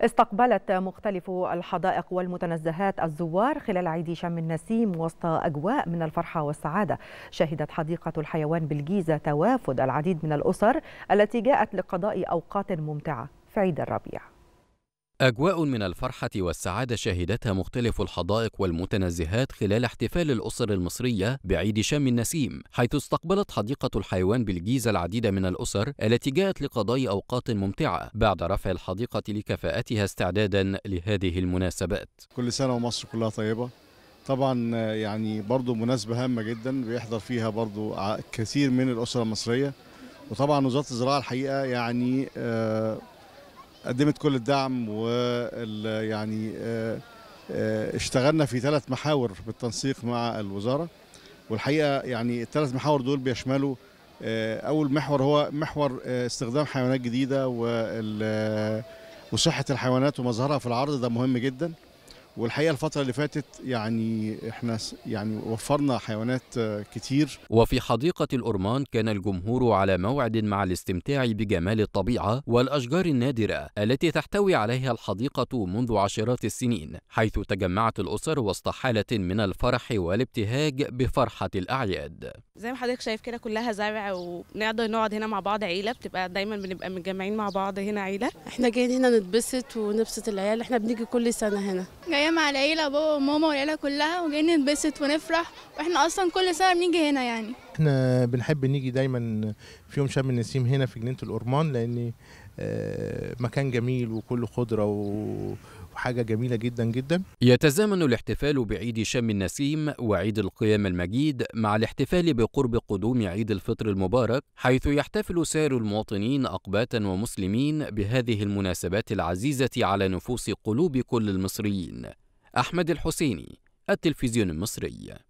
استقبلت مختلف الحدائق والمتنزهات الزوار خلال عيد شم النسيم وسط أجواء من الفرحة والسعادة. شهدت حديقة الحيوان بالجيزة توافد العديد من الأسر التي جاءت لقضاء أوقات ممتعة. في عيد الربيع. أجواء من الفرحة والسعادة شهدتها مختلف الحدائق والمتنزهات خلال احتفال الأسر المصرية بعيد شم النسيم، حيث استقبلت حديقة الحيوان بالجيزة العديد من الأسر التي جاءت لقضاء أوقات ممتعة بعد رفع الحديقة لكفاءتها استعدادا لهذه المناسبات. كل سنة ومصر كلها طيبة. طبعا يعني برضو مناسبة هامة جدا بيحضر فيها برضو كثير من الأسر المصرية وطبعا وزارة الزراعة الحقيقة يعني آه قدمت كل الدعم وال يعني اشتغلنا في ثلاث محاور بالتنسيق مع الوزارة. والحقيقة يعني الثلاث محاور دول بيشملوا أول محور هو محور استخدام حيوانات جديدة وصحة الحيوانات ومظهرها في العرض. ده مهم جدا. والحقيقة الفترة اللي فاتت يعني إحنا يعني وفرنا حيوانات كتير. وفي حديقة الأورمان كان الجمهور على موعد مع الاستمتاع بجمال الطبيعة والأشجار النادرة التي تحتوي عليها الحديقة منذ عشرات السنين حيث تجمعت الأسر وسط حالة من الفرح والابتهاج بفرحة الأعياد. زي ما حضرتك شايف كده كلها زرع ونقدر نقعد هنا مع بعض عيلة بتبقى دايما بنبقى متجمعين مع بعض هنا عيلة. إحنا جايين هنا نتبسط ونبسط العيال إحنا بنيجي كل سنة هنا. جاية مع العيلة بابا وماما والعيلة كلها وجايين نتبسط ونفرح وإحنا أصلا كل سنة بنيجي هنا يعني. إحنا بنحب نيجي دايما في يوم شم النسيم هنا في جنينة الأورمان لأن مكان جميل وكله خضرة وحاجة جميلة جدا جدا. يتزامن الاحتفال بعيد شم النسيم وعيد القيام المجيد مع الاحتفال بقرب قدوم عيد الفطر المبارك حيث يحتفل سائر المواطنين أقباتا ومسلمين بهذه المناسبات العزيزة على نفوس قلوب كل المصريين. أحمد الحسيني التلفزيون المصري.